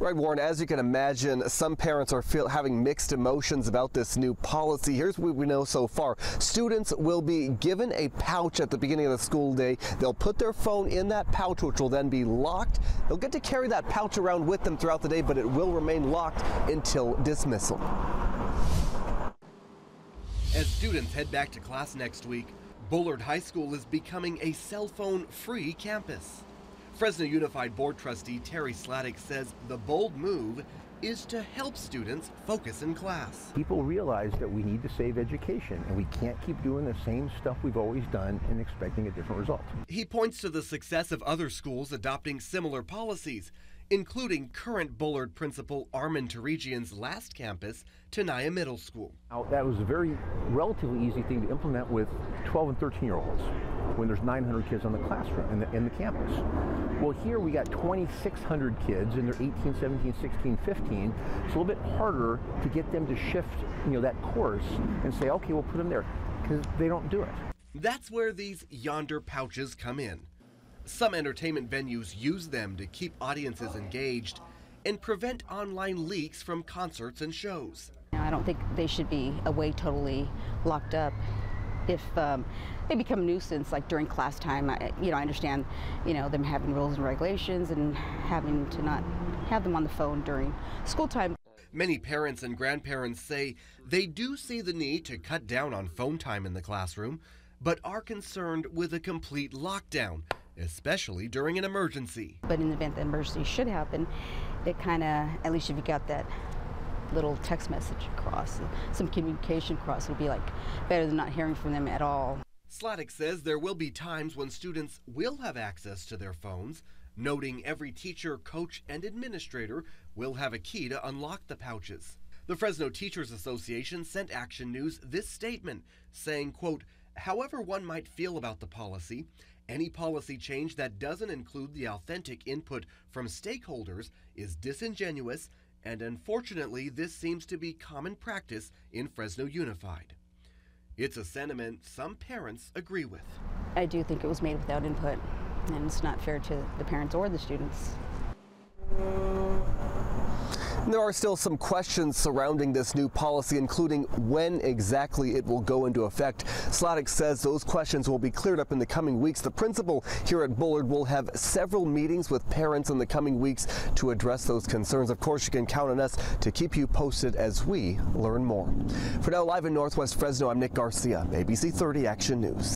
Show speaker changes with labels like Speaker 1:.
Speaker 1: Right, Warren, as you can imagine, some parents are feel, having mixed emotions about this new policy. Here's what we know so far. Students will be given a pouch at the beginning of the school day. They'll put their phone in that pouch, which will then be locked. They'll get to carry that pouch around with them throughout the day, but it will remain locked until dismissal.
Speaker 2: As students head back to class next week, Bullard High School is becoming a cell phone free campus. Fresno Unified Board Trustee Terry Slatic says the bold move is to help students focus in class.
Speaker 3: People realize that we need to save education and we can't keep doing the same stuff we've always done and expecting a different result.
Speaker 2: He points to the success of other schools adopting similar policies, including current Bullard principal Armen Torigian's last campus, Tenaya Middle School.
Speaker 3: Now, that was a very relatively easy thing to implement with 12 and 13 year olds when there's 900 kids in the classroom in the, in the campus. Well, here we got 2,600 kids and they're 18, 17, 16, 15. It's a little bit harder to get them to shift, you know, that course and say, okay, we'll put them there because they don't do it.
Speaker 2: That's where these Yondr pouches come in. Some entertainment venues use them to keep audiences engaged and prevent online leaks from concerts and shows.
Speaker 4: I don't think they should be away totally locked up. If um, they become a nuisance, like during class time, I, you know, I understand, you know, them having rules and regulations and having to not have them on the phone during school time.
Speaker 2: Many parents and grandparents say they do see the need to cut down on phone time in the classroom, but are concerned with a complete lockdown especially during an emergency.
Speaker 4: But in the event that emergency should happen, it kind of, at least if you got that little text message across, some communication across, it would be like better than not hearing from them at all.
Speaker 2: Slatic says there will be times when students will have access to their phones, noting every teacher, coach, and administrator will have a key to unlock the pouches. The Fresno Teachers Association sent Action News this statement saying, quote, however one might feel about the policy, any policy change that doesn't include the authentic input from stakeholders is disingenuous, and unfortunately, this seems to be common practice in Fresno Unified. It's a sentiment some parents agree with.
Speaker 4: I do think it was made without input, and it's not fair to the parents or the students.
Speaker 1: There are still some questions surrounding this new policy, including when exactly it will go into effect. Slatic says those questions will be cleared up in the coming weeks. The principal here at Bullard will have several meetings with parents in the coming weeks to address those concerns. Of course, you can count on us to keep you posted as we learn more. For now, live in Northwest Fresno, I'm Nick Garcia, ABC 30 Action News.